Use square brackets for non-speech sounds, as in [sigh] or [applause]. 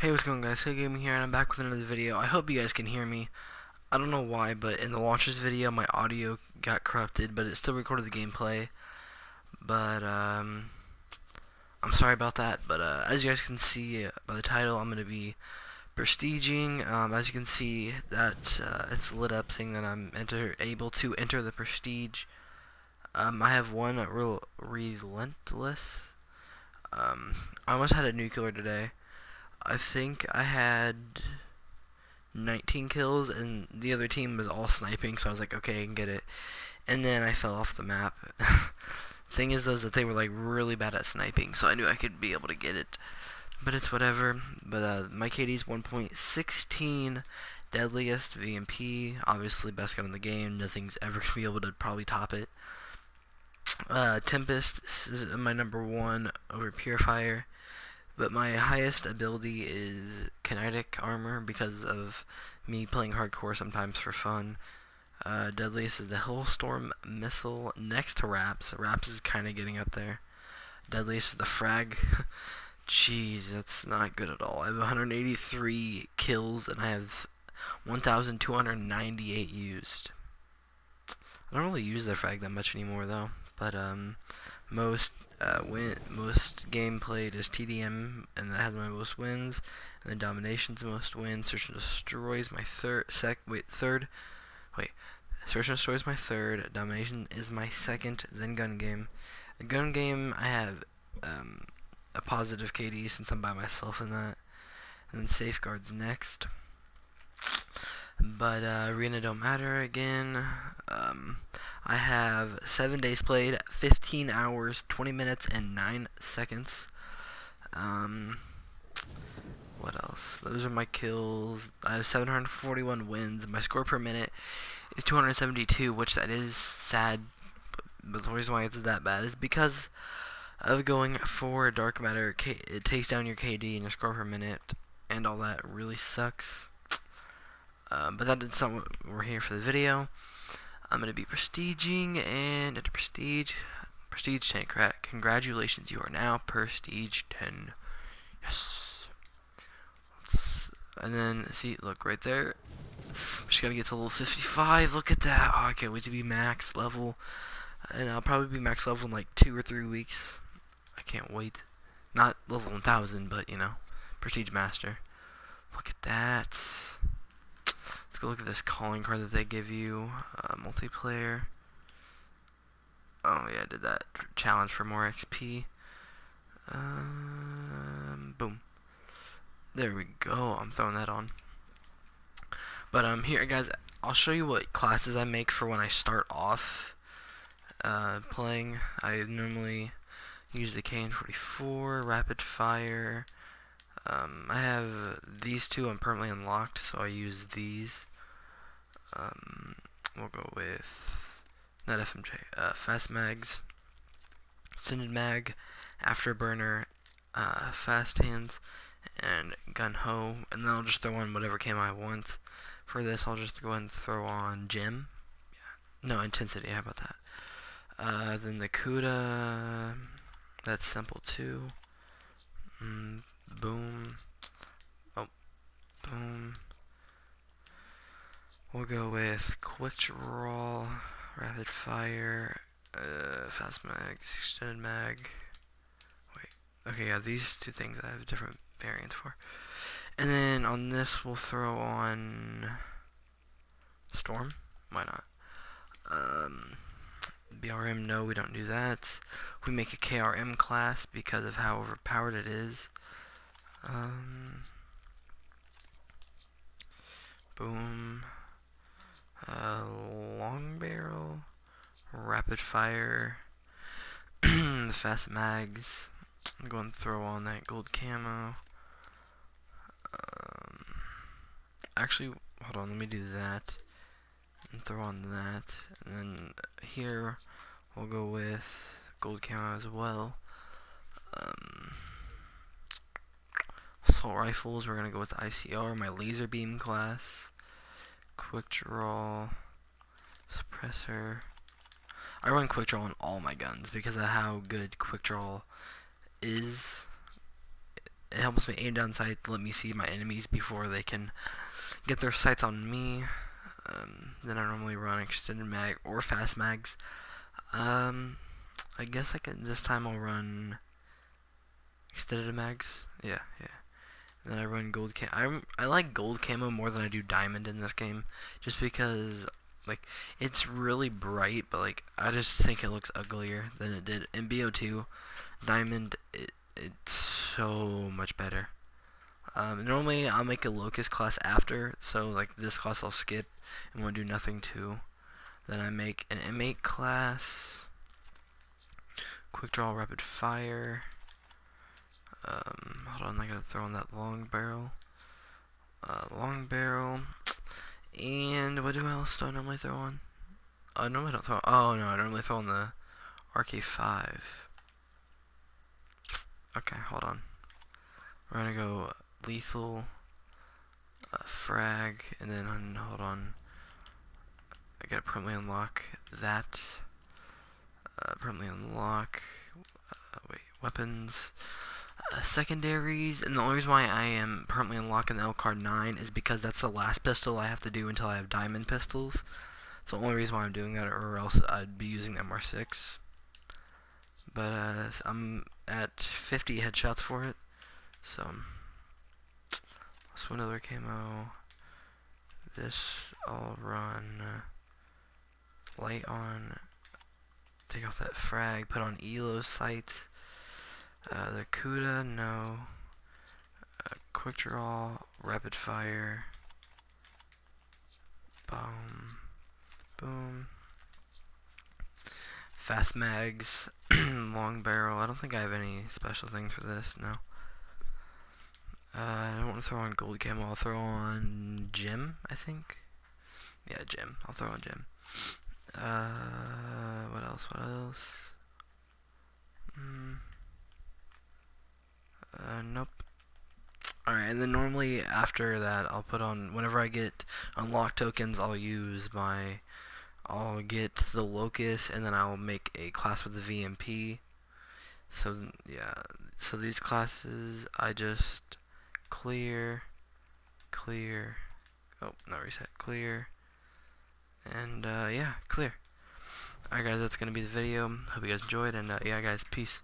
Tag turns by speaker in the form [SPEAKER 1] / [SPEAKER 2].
[SPEAKER 1] Hey, what's going on guys? Hey here, and I'm back with another video. I hope you guys can hear me. I don't know why, but in the launchers video, my audio got corrupted, but it still recorded the gameplay. But, um, I'm sorry about that, but, uh, as you guys can see by the title, I'm going to be prestiging. Um, as you can see, that, uh, it's lit up saying that I'm enter able to enter the prestige. Um, I have one real relentless. Um, I almost had a nuclear today. I think I had 19 kills, and the other team was all sniping, so I was like, okay, I can get it. And then I fell off the map. [laughs] Thing is, though, is that they were like really bad at sniping, so I knew I could be able to get it. But it's whatever. But uh, my KD's 1.16, deadliest VMP, obviously best gun in the game. Nothing's ever [laughs] gonna be able to probably top it. Uh, Tempest is my number one over Purifier. But my highest ability is kinetic armor because of me playing hardcore sometimes for fun. Uh, deadliest is the Hellstorm missile next to Raps. Raps is kind of getting up there. Deadliest is the Frag. [laughs] Jeez, that's not good at all. I have 183 kills and I have 1,298 used. I don't really use the Frag that much anymore though. But um, most uh, win most game played is TDM, and that has my most wins. And then Domination's most wins. Search and Destroys my third. Sec. Wait, third. Wait. Search and Destroys my third. Domination is my second. Then Gun Game. The Gun Game I have um, a positive KD since I'm by myself in that. And then Safeguards next. But uh, Arena don't matter again. Um, I have 7 days played, 15 hours, 20 minutes, and 9 seconds. Um, what else? Those are my kills. I have 741 wins. My score per minute is 272, which that is sad. But the reason why it's that bad is because of going for dark matter. It takes down your KD and your score per minute, and all that really sucks. Um, but that is not we're here for the video. I'm going to be prestiging and enter prestige. Prestige 10, correct. Congratulations, you are now prestige 10. Yes. And then, see, look right there. I'm just going to get to level 55. Look at that. Oh, I can't wait to be max level. And I'll probably be max level in like two or three weeks. I can't wait. Not level 1000, but, you know, prestige master. Look at that. Let's go look at this calling card that they give you. Uh, multiplayer. Oh yeah, I did that challenge for more XP. Um, boom. There we go. I'm throwing that on. But um, here guys, I'll show you what classes I make for when I start off uh, playing. I normally use the KN44, Rapid Fire. Um, I have these two I'm permanently unlocked, so I use these. Um, we'll go with not FMJ, uh, Fast Mags, Synod Mag, Afterburner, uh, Fast Hands, and Gung-Ho, and then I'll just throw on whatever cam I want. For this, I'll just go ahead and throw on Gem. Yeah. No, Intensity, how about that? Uh, then the Kuda, that's simple too. Mm, boom. Oh, boom. We'll go with quick draw, rapid fire, uh, fast mag, extended mag. Wait, okay, yeah, these two things I have different variants for. And then on this, we'll throw on storm. Why not? Um, BRM, no, we don't do that. We make a KRM class because of how overpowered it is. Um, boom. Uh, long barrel, rapid fire, [clears throat] the fast mags. I'm going to throw on that gold camo. Um, actually, hold on, let me do that. And throw on that. And then here, we'll go with gold camo as well. Um, assault rifles, we're going to go with ICR, my laser beam class quick draw, suppressor. I run quick draw on all my guns because of how good quick draw is. It helps me aim down sight, let me see my enemies before they can get their sights on me. Um, then I normally run extended mag or fast mags. Um, I guess I can. This time I'll run extended mags. Yeah, yeah. And then I run gold cam. I I like gold camo more than I do diamond in this game, just because like it's really bright, but like I just think it looks uglier than it did in BO2. Diamond, it it's so much better. Um, normally I'll make a locust class after, so like this class I'll skip and won't do nothing to. Then I make an M8 class, quick draw rapid fire. Um, hold on, I gotta throw on that long barrel. Uh, long barrel. And what else do I normally throw on? I uh, normally don't throw. Oh no, I normally throw on the RK5. Okay, hold on. We're gonna go lethal, uh, frag, and then hold on. I gotta permanently unlock that. Uh, permanently unlock. Uh, wait, weapons. Uh, secondaries, and the only reason why I am permanently unlocking the LCAR 9 is because that's the last pistol I have to do until I have diamond pistols. It's the only reason why I'm doing that, or else I'd be using the MR6. But uh, I'm at 50 headshots for it, so let's another camo. This I'll run uh, light on. Take off that frag. Put on Elo sight. Uh, the Kuda, no. Uh, quick draw, rapid fire. Boom. Boom. Fast mags, [clears throat] long barrel. I don't think I have any special things for this, no. Uh, I don't want to throw on gold camo. I'll throw on gem, I think. Yeah, gem. I'll throw on gem. Uh, what else? What else? Hmm. Uh, nope. Alright, and then normally after that, I'll put on, whenever I get unlock tokens, I'll use my, I'll get the locust, and then I'll make a class with the VMP. So, yeah, so these classes, I just clear, clear, oh, not reset, clear, and, uh, yeah, clear. Alright guys, that's going to be the video. Hope you guys enjoyed, and, uh, yeah guys, peace.